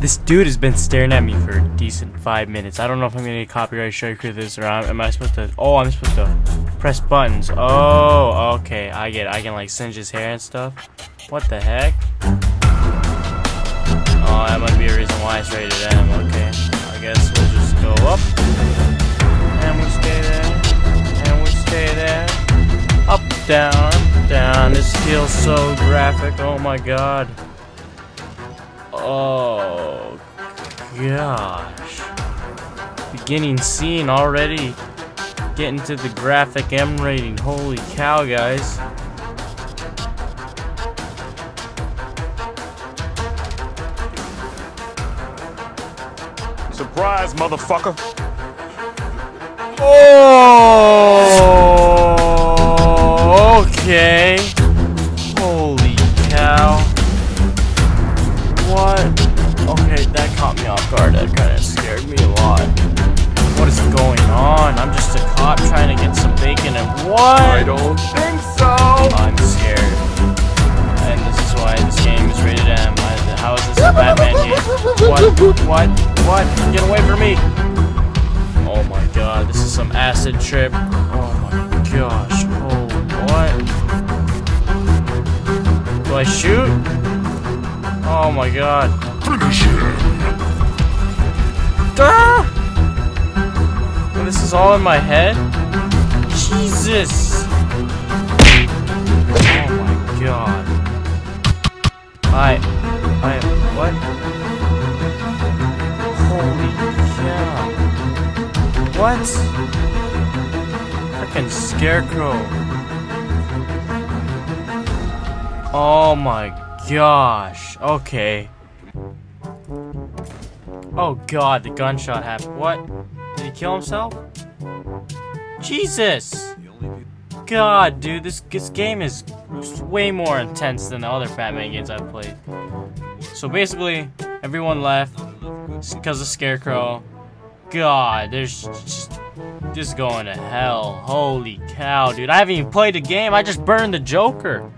This dude has been staring at me for a decent five minutes. I don't know if I'm gonna get copyright strike for this or am I supposed to? Oh, I'm supposed to press buttons. Oh, okay, I get it. I can like singe his hair and stuff. What the heck? Oh, that might be a reason why it's rated M. Okay, I guess we'll just go up and we stay there and we stay there. Up, down, down. This feels so graphic. Oh my god. Oh, gosh. Beginning scene already. Getting to the graphic M rating. Holy cow, guys. Surprise, motherfucker. Oh, okay. Caught me off guard. That kind of scared me a lot. What is going on? I'm just a cop trying to get some bacon and what? I don't think so. I'm scared. And this is why this game is rated M. How is this a Batman game? What? What? What? Get away from me! Oh my god, this is some acid trip. Oh my gosh. Oh, what? Do I shoot? Oh my god. Finish him. Ah! And this is all in my head? Jesus! Oh my god. I... I... What? Holy cow. What? Freaking scarecrow. Oh my gosh. Okay. Oh god, the gunshot happened. What? Did he kill himself? Jesus! God, dude, this this game is way more intense than the other Batman games I've played. So basically, everyone left because of Scarecrow. God, there's just just going to hell. Holy cow, dude! I haven't even played the game. I just burned the Joker.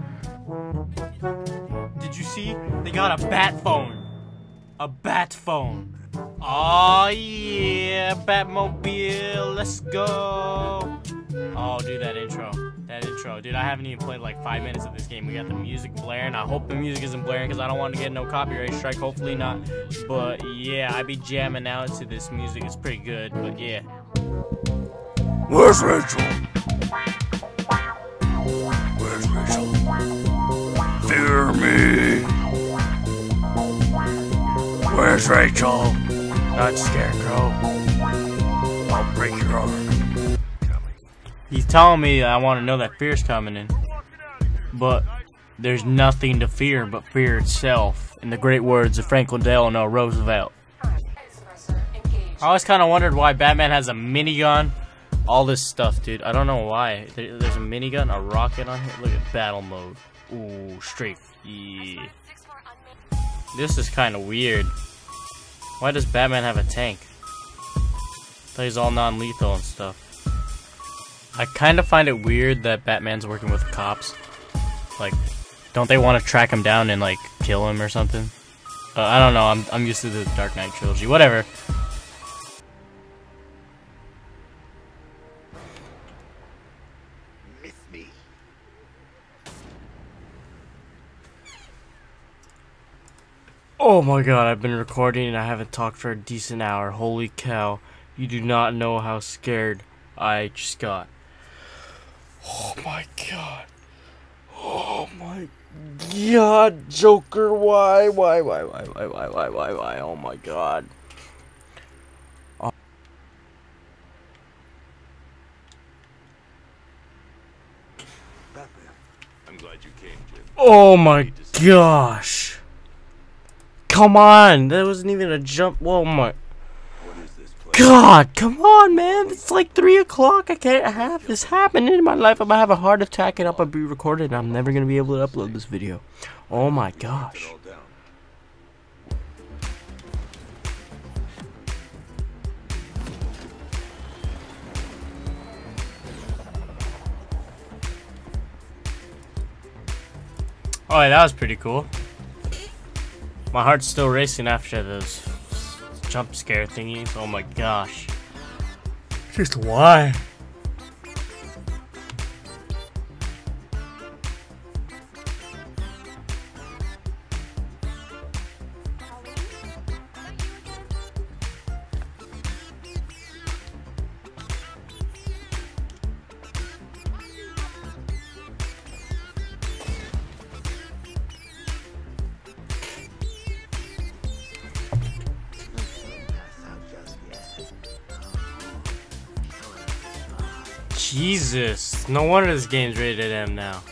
Did you see? They got a bat phone. A bat phone. Oh yeah, Batmobile, let's go. Oh, dude, that intro. That intro. Dude, I haven't even played like five minutes of this game. We got the music blaring. I hope the music isn't blaring because I don't want to get no copyright strike. Hopefully not. But yeah, I be jamming out to this music. It's pretty good. But yeah. Where's Rachel? Where's Rachel? Me. Where's Rachel? Not Scarecrow. I'll break your arm. He's telling me I want to know that fear's coming in. But there's nothing to fear but fear itself. In the great words of Franklin Delano Roosevelt. I always kind of wondered why Batman has a minigun. All this stuff, dude. I don't know why. There's a minigun, a rocket on here. Look at battle mode. Ooh, straight. Yeah. This is kind of weird. Why does Batman have a tank? I he's all non-lethal and stuff. I kind of find it weird that Batman's working with cops. Like, don't they want to track him down and like kill him or something? Uh, I don't know. I'm I'm used to the Dark Knight trilogy. Whatever. Oh my god, I've been recording and I haven't talked for a decent hour. Holy cow. You do not know how scared I just got. Oh my god. Oh my god, Joker, why, why, why, why, why, why, why, why, why, oh my god. Batman. I'm glad you came, Jim. Oh my gosh. Come on, that wasn't even a jump. Oh my. What is this place? God, come on, man. It's like 3 o'clock. I can't have this happen in my life. I'm gonna have a heart attack and I'll be recorded and I'm never gonna be able to upload this video. Oh my gosh. All down. Oh, that was pretty cool. My heart's still racing after those jump scare thingies. Oh my gosh. Just why? Jesus. No wonder this game's rated M now.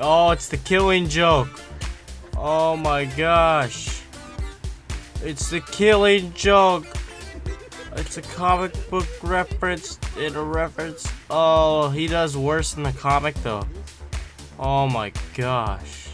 Oh, it's the killing joke. Oh my gosh. It's the killing joke. It's a comic book reference in a reference. Oh, he does worse in the comic though. Oh my gosh.